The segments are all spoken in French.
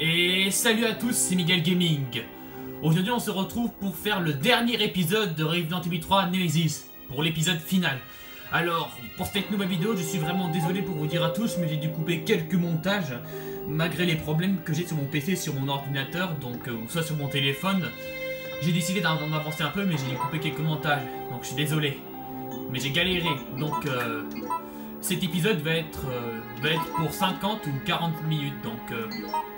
Et salut à tous, c'est Miguel Gaming. Aujourd'hui on se retrouve pour faire le dernier épisode de Resident Evil 3 Nemesis, pour l'épisode final. Alors, pour cette nouvelle vidéo, je suis vraiment désolé pour vous dire à tous, mais j'ai dû couper quelques montages, malgré les problèmes que j'ai sur mon PC, sur mon ordinateur, donc euh, soit sur mon téléphone. J'ai décidé d'en avancer un peu, mais j'ai dû couper quelques montages, donc je suis désolé. Mais j'ai galéré, donc euh, cet épisode va être, euh, pour 50 ou 40 minutes, donc euh,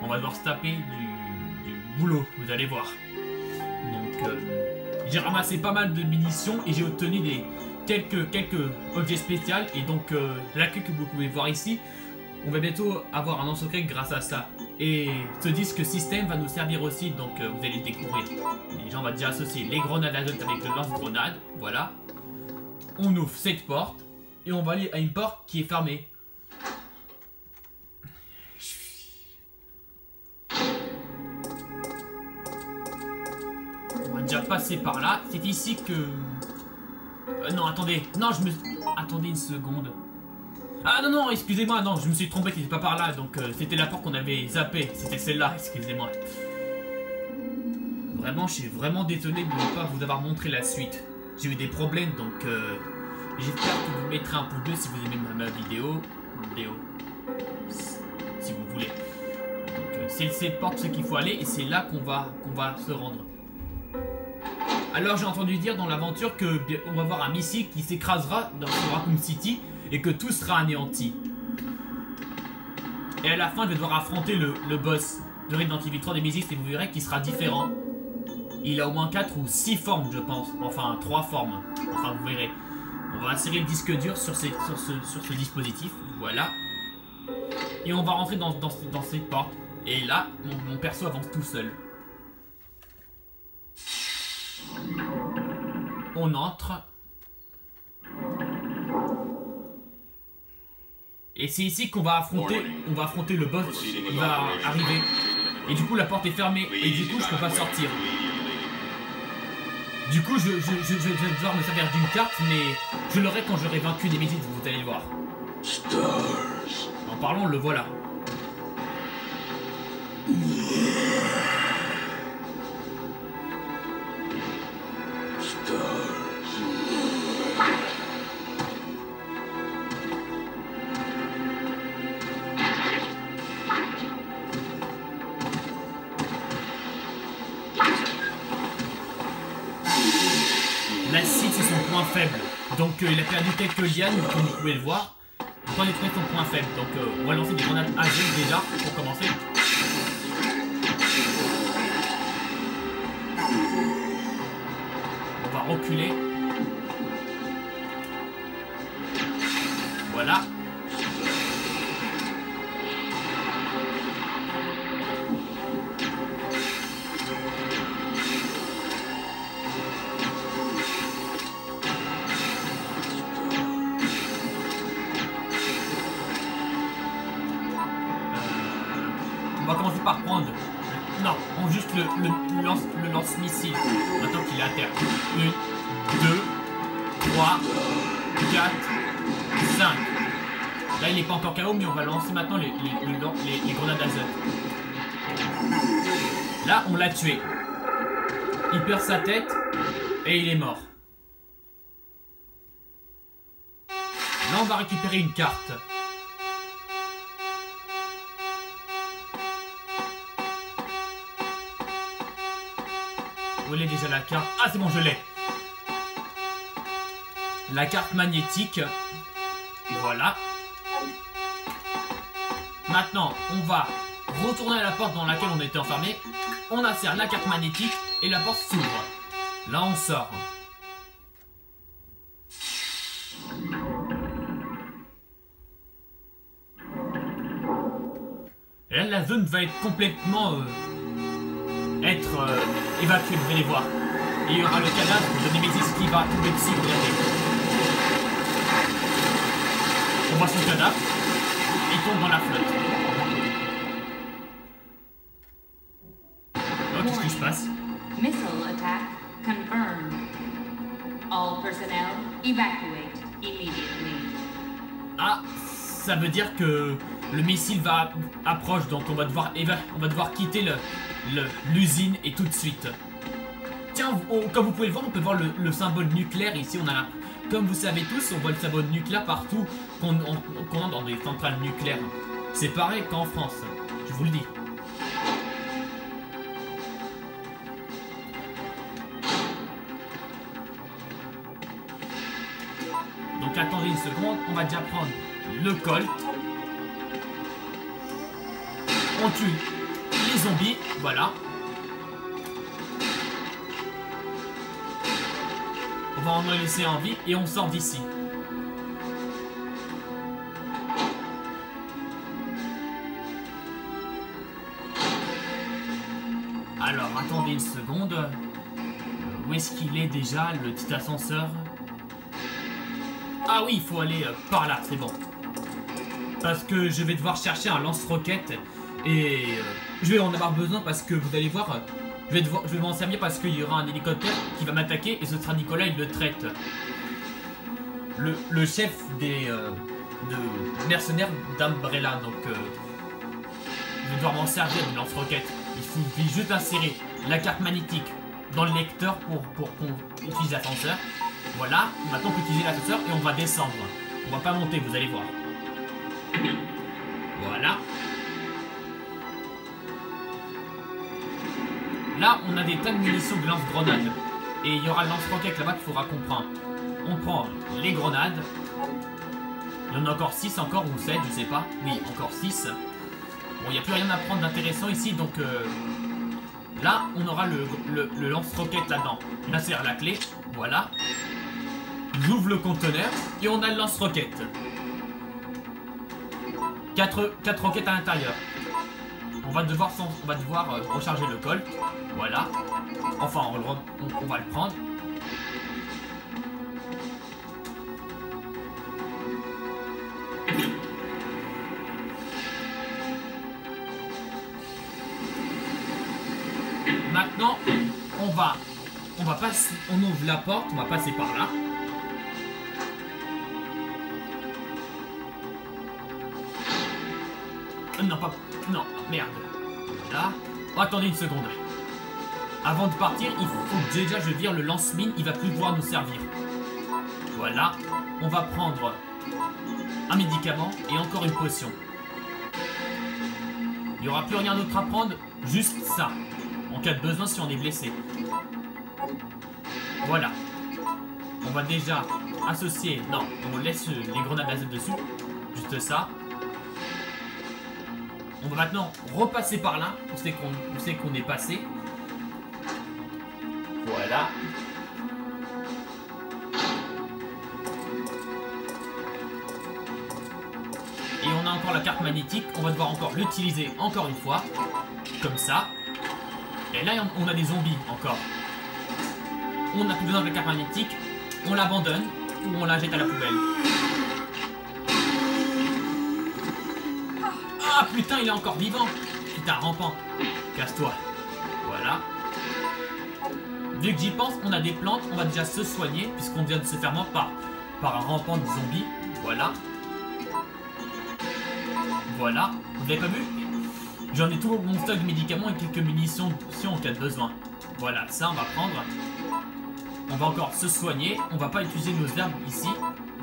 on va devoir se taper du, boulot, vous allez voir. Donc euh, j'ai ramassé pas mal de munitions et j'ai obtenu des quelques, quelques objets spéciaux et donc la clé que vous pouvez voir ici, on va bientôt avoir un nom secret grâce à ça. Et ce disque système va nous servir aussi, donc vous allez le découvrir. Les gens vont déjà associer les grenades azote avec le lance-grenade, voilà. On ouvre cette porte et on va aller à une porte qui est fermée. On va déjà passer par là. C'est ici que... Euh, non, attendez. Non, je me... Attendez une seconde. Ah non, non, excusez-moi. Non, je me suis trompé. C'était pas par là. Donc, euh, c'était la porte qu'on avait zappée. C'était celle-là. Excusez-moi. Vraiment, je suis vraiment désolé de ne pas vous avoir montré la suite. J'ai eu des problèmes, donc... euh, J'espère que vous mettrez un pouce bleu si vous aimez ma, vidéo. Si vous voulez. Euh, c'est cette porte ce qu'il faut aller et c'est là qu'on va, qu'on va se rendre. Alors j'ai entendu dire dans l'aventure que on va voir un missile qui s'écrasera dans Raccoon City et que tout sera anéanti. Et à la fin je vais devoir affronter le, le boss de Resident Evil 3 des Nemesis et vous verrez qu'il sera différent. Il a au moins 4 ou 6 formes je pense. Enfin 3 formes. Enfin vous verrez. On va insérer le disque dur sur, ce, dispositif. Voilà. Et on va rentrer dans, cette porte. Et là, mon, perso avance tout seul. On entre. Et c'est ici qu'on va affronter, on va affronter le boss. Il va arriver. Et du coup, la porte est fermée. Et du coup, je peux pas sortir. Du coup, je, je, je, je vais devoir me servir d'une carte, mais je l'aurai quand j'aurai vaincu des médites, vous allez le voir. Stars. En parlant, le voilà. Quelques lianes, comme vous pouvez le voir. Pour détruire son point faible. Donc, euh, on va lancer des grenades azote déjà, pour commencer. On va reculer. Voilà. À terre. Une, deux, trois, quatre, cinq. Là, il n'est pas encore KO, mais on va lancer maintenant les, grenades azote. Là, on l'a tué. Il perd sa tête et il est mort. Là, on va récupérer une carte. Où elle déjà la carte Ah, c'est bon, je l'ai. La carte magnétique. Voilà. Maintenant, on va retourner à la porte dans laquelle on était enfermé. On insère la carte magnétique et la porte s'ouvre. Là, on sort. Et là, la zone va être complètement euh, être euh, évacuée, vous allez voir. Et il y aura le cadavre de Nemesis qui va tomber dessus, regardez. On voit son cadavre. Il tombe dans la flotte. Oh, qu'est-ce qui se passe? Missile attack confirmed. All personnel evacuate immediately. Ah, ça veut dire que le missile va approche, donc on va devoir, on va devoir quitter le- le- l'usine et tout de suite. Tiens, comme vous pouvez le voir, on peut voir le, le symbole nucléaire ici. On a, comme vous savez tous, on voit le symbole nucléaire partout qu'on on- qu'on a dans des centrales nucléaires. C'est pareil qu'en France, je vous le dis. Donc attendez une seconde, on va déjà prendre le colt. On tue les zombies, voilà. On va en laisser en vie et on sort d'ici. Alors, attendez une seconde. Où est-ce qu'il est déjà, le petit ascenseur? Ah oui, il faut aller euh, par là, c'est bon. Parce que je vais devoir chercher un lance-roquette et euh, je vais en avoir besoin parce que vous allez voir, je vais, vais m'en servir parce qu'il y aura un hélicoptère qui va m'attaquer et ce sera Nicolas, il le traite. Le, chef des euh, mercenaires d'Umbrella, donc euh, je vais devoir m'en servir du lance-roquette. Il suffit juste d'insérer la carte magnétique dans le lecteur pour, pour qu'on utilise l'ascenseur. Voilà, maintenant on peut utiliser l'ascenseur et on va descendre. On va pas monter, vous allez voir. Voilà. Là, on a des tas de munitions de lance-grenades. Et il y aura le lance-roquette là-bas qu'il faudra qu'on. On prend les grenades. Il y en a encore 6 encore ou 7, je sais pas. Oui, encore 6. Bon, il n'y a plus rien à prendre d'intéressant ici, donc euh, là, on aura le, lance-roquette là-dedans. J'insère la clé, voilà. J'ouvre le conteneur et on a le lance-roquette. 4, roquettes à l'intérieur. On va devoir, on va devoir euh, recharger le colt. Voilà. Enfin, on- on va le prendre. Maintenant, on va, on va passer, on ouvre la porte, on va passer par là. Non, pas, non, merde. Là, attendez une seconde. Avant de partir, il faut déjà je vire le lance-mine, il va plus pouvoir nous servir. Voilà, on va prendre un médicament et encore une potion. Il n'y aura plus rien d'autre à prendre, juste ça. En cas de besoin si on est blessé. Voilà. On va déjà associer... Non, on laisse les grenades azote dessus. Juste ça. On va maintenant repasser par là. On sait qu'on est passé. Voilà. Et on a encore la carte magnétique. On va devoir encore l'utiliser encore une fois. Comme ça. Et là, on a des zombies encore. On n'a plus besoin de la carte magnétique. On l'abandonne ou on la jette à la poubelle. Ah putain, il est encore vivant. Putain, rampant. Casse-toi. Voilà. Vu que j'y pense, on a des plantes. On va déjà se soigner puisqu'on vient de se faire mordre par, par un rampant de zombies. Voilà. Voilà. Vous avez pas vu? J'en ai tout mon stock de médicaments et quelques munitions si en cas de besoin. Voilà, ça on va prendre. On va encore se soigner. On va pas utiliser nos herbes ici.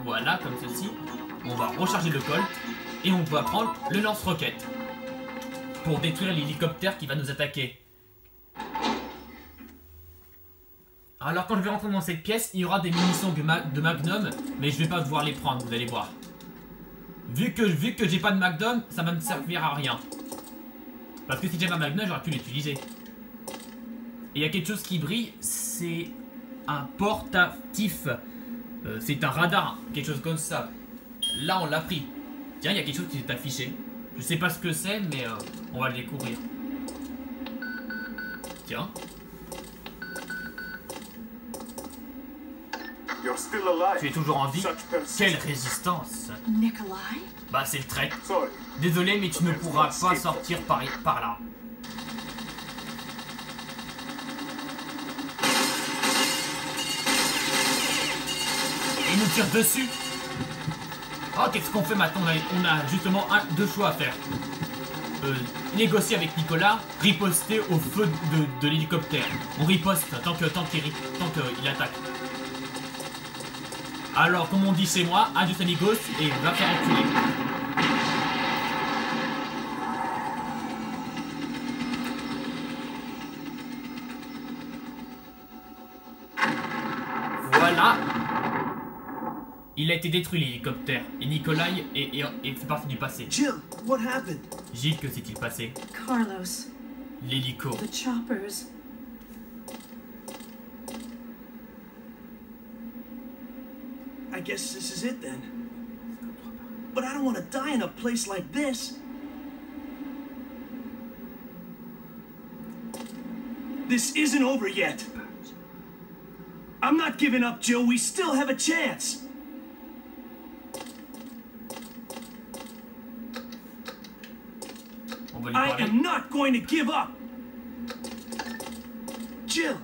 Voilà, comme ceci. On va recharger le colt. Et on va prendre le lance-roquette. Pour détruire l'hélicoptère qui va nous attaquer. Alors quand je vais rentrer dans cette pièce, il y aura des munitions de, ma- de Magnum. Mais je vais pas devoir les prendre, vous allez voir. Vu que, vu que j'ai pas de Magnum, ça va me servir à rien. Parce que si j'avais un Magnum, j'aurais pu l'utiliser. Et il y a quelque chose qui brille, c'est un portatif. Euh, c'est un radar, quelque chose comme ça. Là, on l'a pris. Tiens, il y a quelque chose qui est affiché. Je sais pas ce que c'est, mais euh, on va le découvrir. Tiens. You're still alive. Tu es toujours en vie? Quelle résistance Nikolai? Bah, c'est le trait. Sorry. Désolé, mais tu ne pourras pas sortir par, par là. Il nous tire dessus Oh, qu'est-ce qu'on fait maintenant? On a, justement deux choix à faire. Euh, négocier avec Nicolas, riposter au feu de, l'hélicoptère. On riposte tant qu'il tant attaque. Alors, comme on dit chez moi, adios amigos et va faire reculer. Voilà. Il a été détruit l'hélicoptère et Nikolai est, est- est- fait partie du passé. Jill, what happened? Gilles, que s'est-il passé? Carlos, L'hélico. the choppers. I guess this is it then. But I don't want to die in a place like this. This isn't over yet. I'm not giving up, Jill. We still have a chance. On va lui I am not going to give up. Jill,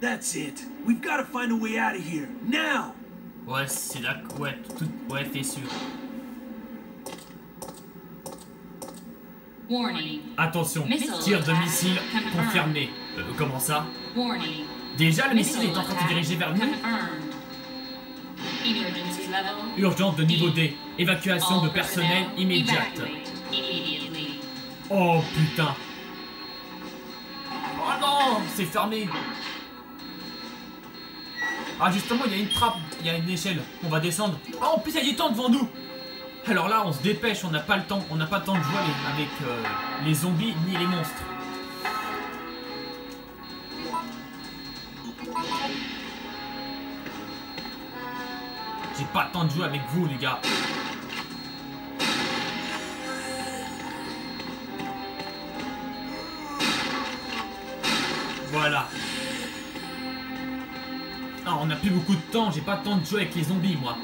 that's it. We've got to find a way out of here. Now. Ouais, c'est là. Ouais, tout... ouais, t'es sûr. Warning. Attention, tir de missile confirmé. Euh, comment ça? Warning. Déjà, le missile Missile est en train de diriger vers nous. confirmed. Emergency level. Urgence de niveau D. Évacuation de personnel immédiate. Oh putain. Oh non, c'est fermé. Ah justement, il y a une trappe, il y a une échelle. On va descendre. Ah en plus, il y a du temps devant nous. Alors là, on se dépêche, on n'a pas le temps, on n'a pas le temps de jouer avec- avec euh, les zombies ni les monstres. J'ai pas le temps de jouer avec vous, les gars. Voilà. Ah, on n'a plus beaucoup de temps, j'ai pas le temps de jouer avec les zombies, moi.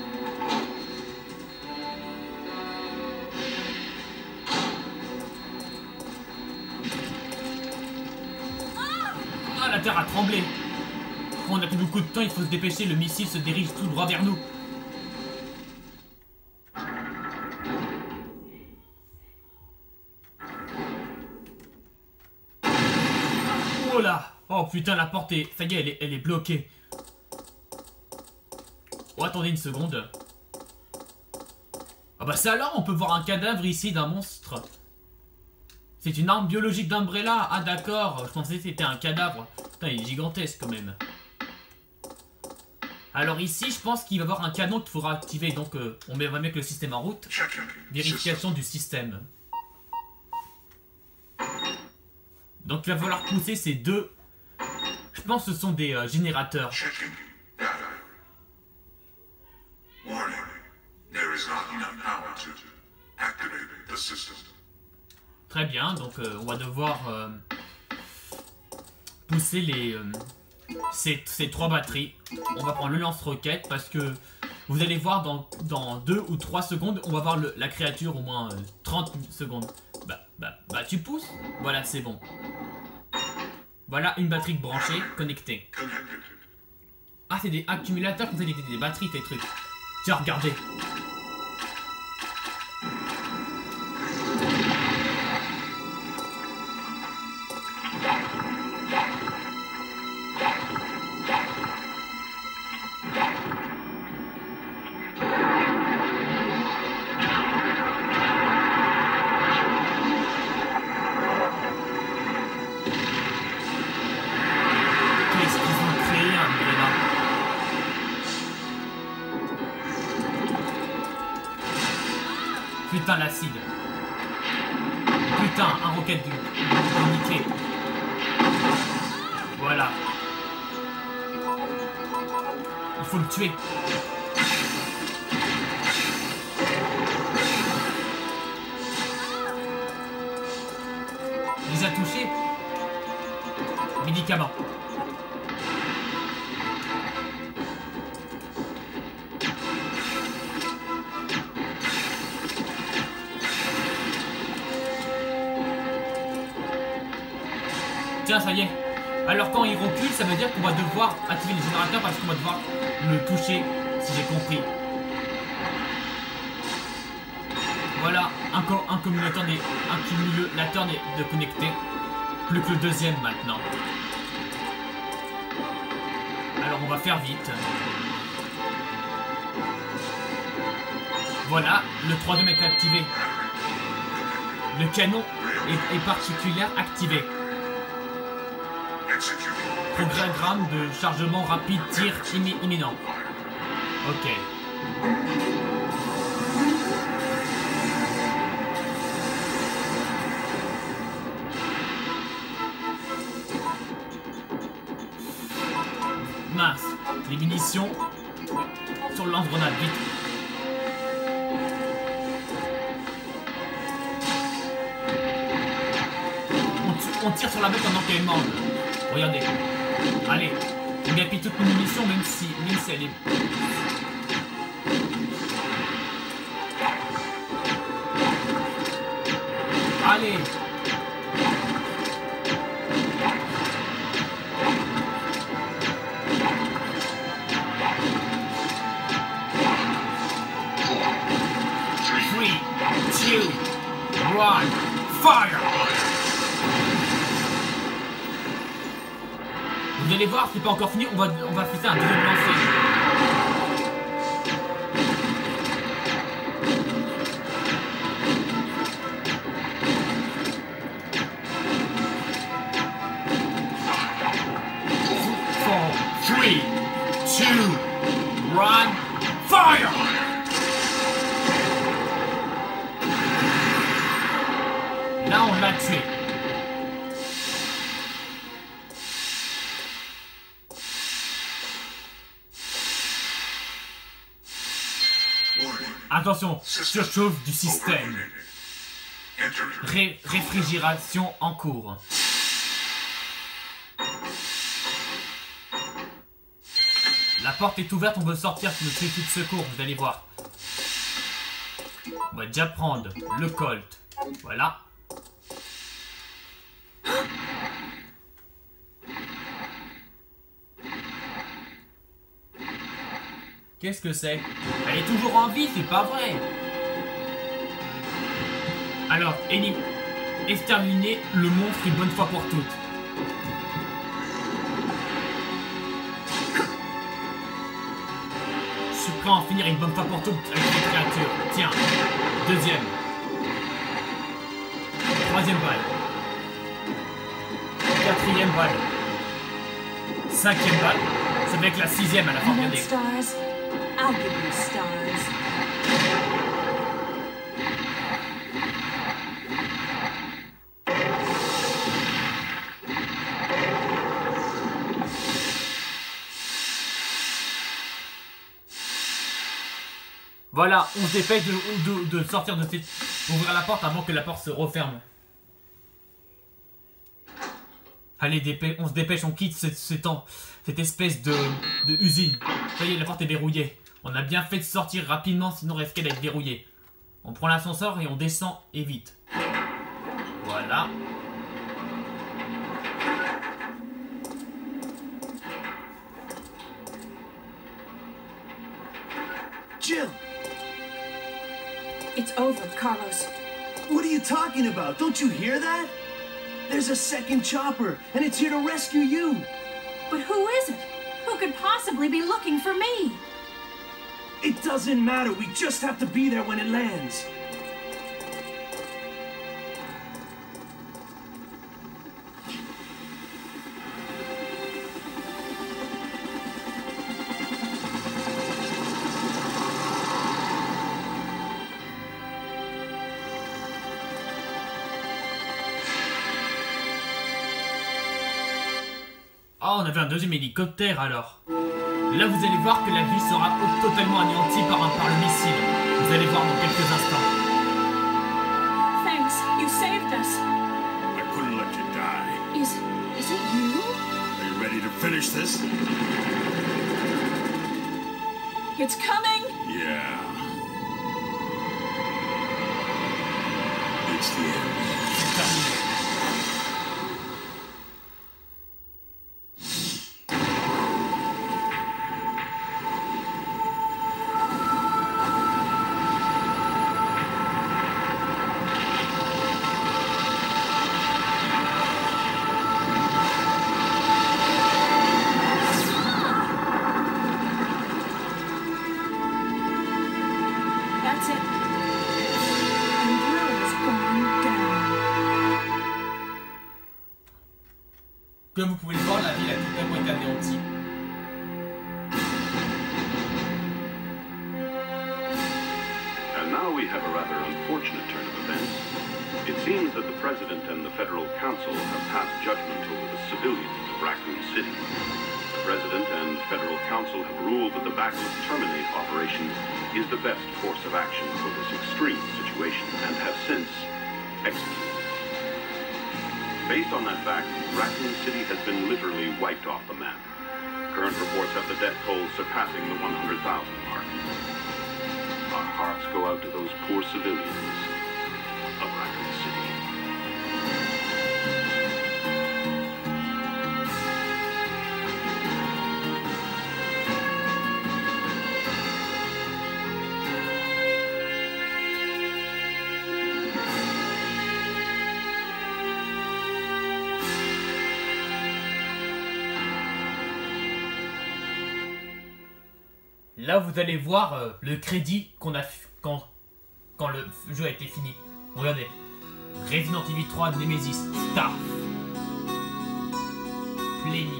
Ah, la terre a tremblé. On n'a plus beaucoup de temps, il faut se dépêcher, le missile se dirige tout droit vers nous. Putain, la porte est... Ça y est, elle est, elle est bloquée. Oh, attendez une seconde. Ah bah ça alors, on peut voir un cadavre ici d'un monstre. C'est une arme biologique d'Umbrella. Ah d'accord, je pensais que c'était un cadavre. Putain, il est gigantesque quand même. Alors ici, je pense qu'il va y avoir un canon qu'il faudra activer. Donc euh, on met- va mettre le système en route. Vérification du système. Donc il va falloir pousser ces deux. Je pense que ce sont des euh, générateurs. Très bien, donc euh, on va devoir euh, pousser les ces, ces trois batteries. On va prendre le lance-roquette parce que vous allez voir dans, dans deux ou trois secondes, on va voir le- la créature au moins euh, 30 secondes. Bah, bah, bah tu pousses Voilà, c'est bon. Voilà une batterie branchée, connectée. Ah, c'est des accumulateurs avez des, des batteries, tes trucs. Tiens, regardez. Il faut le tuer. Il les a touchés. Médicaments. Tiens, ça y est. Alors quand il recule, ça veut dire qu'on va devoir activer les générateurs parce qu'on va devoir le toucher, si j'ai compris. un, co- un commutateur n'est un n'est de connecté. Plus que le deuxième maintenant. Alors on va faire vite. Voilà, le troisième est activé. Le canon est, est particulière activé. Programme de chargement rapide, tir immi- imminent. Ok. Mince. Les munitions sur le lance-grenade, vite. On, tire sur la bête pendant qu'elle. Regardez. Allez. On gaspille toutes nos munitions même si, même si elle est... Allez pas encore fini, on va, on un deuxième lancer. Là, on l'a tué. Attention, surchauffe du système. Ré- réfrigération en cours. La porte est ouverte, on peut sortir le circuit de secours, vous allez voir. On va déjà prendre le Colt. Voilà. Qu'est-ce que c'est? Elle est toujours en vie, c'est pas vrai Alors, Eni, exterminer le monstre une bonne fois pour toutes. Je suis prêt à en finir une bonne fois pour toutes avec les créatures. Tiens, deuxième. Troisième balle. Quatrième balle. Cinquième balle. Ça va être la sixième à la fin, regardez. Voilà, on se dépêche de, sortir de cette... ouvrir la porte avant que la porte se referme. Allez, on se dépêche, on quitte en- cette espèce de, de usine. Ça y est, la porte est verrouillée. On a bien fait de sortir rapidement, sinon risquait d'être verrouillé. On prend l'ascenseur et on descend et vite. Voilà. Jill, It's over, Carlos. what are you talking about? Don't you hear that? There's a second chopper, and it's here to rescue you. But who is it? Who could possibly be looking for me? It doesn't matter. We just have to be there when it lands. Oh, on avait un deuxième hélicoptère alors. Là, vous allez voir que la ville sera totalement anéantie par, un, par le missile. Vous allez voir dans quelques instants. Thanks, you saved us. I couldn't let you die. Is is it you? Are you ready to finish this? It's coming. Yeah. It's the end. Since executed. Based on that fact, Raccoon City has been literally wiped off the map. Current reports have the death toll surpassing the 100,000 mark. Our hearts go out to those poor civilians Là, vous allez voir euh, le crédit qu'on a quand, quand le jeu a été fini. Regardez. Resident Evil 3 Nemesis Staff. Planning.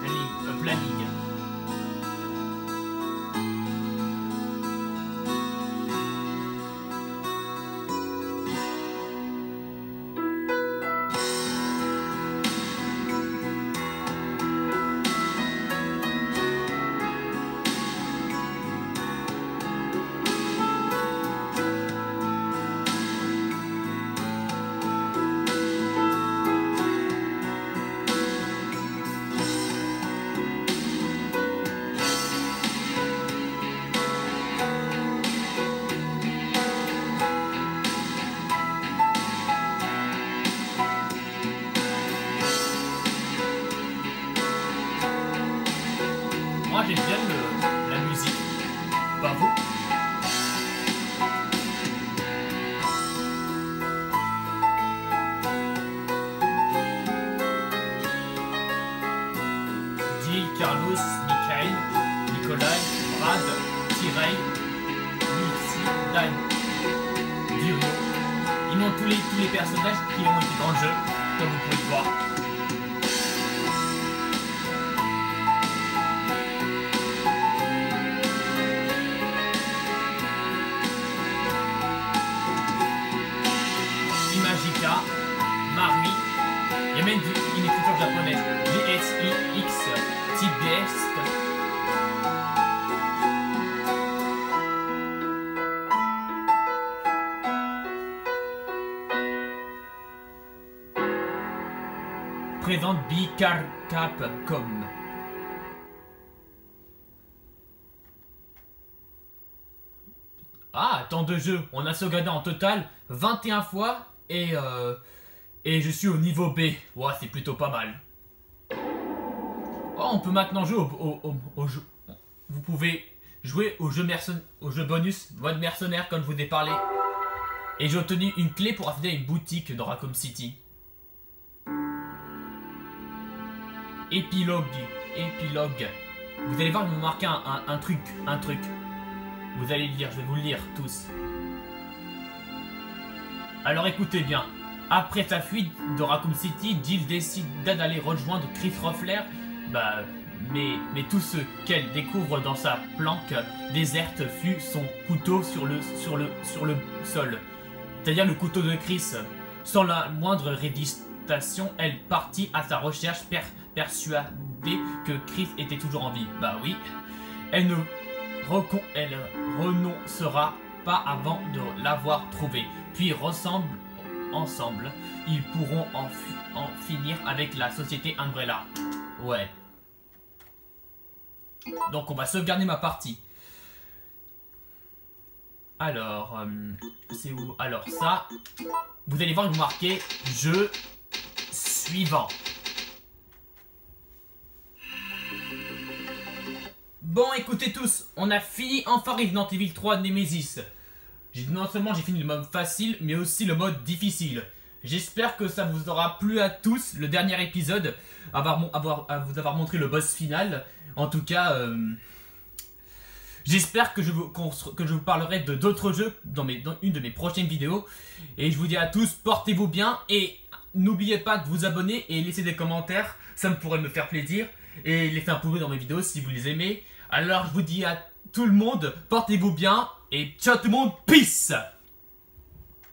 Planning. euh, planning. J'aime bien le- la musique. Pas vous Présente Bicar Capcom. Ah, temps de jeu. On a sauvegardé en total 21 fois et, euh, et je suis au niveau B. Ouais, c'est plutôt pas mal. Oh, on peut maintenant jouer au, jeu. Vous pouvez jouer au jeu, au jeu bonus mode mercenaire comme je vous ai parlé. Et j'ai obtenu une clé pour à une boutique dans Raccoon City. Épilogue. Épilogue. Vous allez voir, il me marquer un, un- un truc. Un truc. Vous allez le lire, je vais vous le lire tous. Alors écoutez bien. Après sa fuite de Raccoon City, Jill décide d'aller rejoindre Chris Roffler. Bah, mais, mais tout ce qu'elle découvre dans sa planque déserte fut son couteau sur le, sur le, sur le sol. C'est-à-dire le couteau de Chris. Sans la moindre rédistation, elle partit à sa recherche per- persuadée que Chris était toujours en vie. Bah oui. Elle ne recon- elle renoncera pas avant de l'avoir trouvé. Puis ressemble ensemble, ils pourront en, en finir avec la société Umbrella. Ouais. Donc on va sauvegarder ma partie. Alors, euh, c'est où? Alors ça, vous allez voir, il vous marquer jeu suivant. Bon, écoutez tous, on a fini enfin Resident Evil 3 Nemesis. Non seulement j'ai fini le mode facile, mais aussi le mode difficile. J'espère que ça vous aura plu à tous, le dernier épisode, avoir, à vous avoir montré le boss final. En tout cas, euh, j'espère que, je vous- que je vous parlerai de d'autres jeux dans, dans une de mes prochaines vidéos. Et je vous dis à tous, portez-vous bien et n'oubliez pas de vous abonner et laisser des commentaires, ça me pourrait me faire plaisir. Et laisser un pouce dans mes vidéos si vous les aimez. Alors je vous dis à tout le monde, portez-vous bien et ciao tout le monde, peace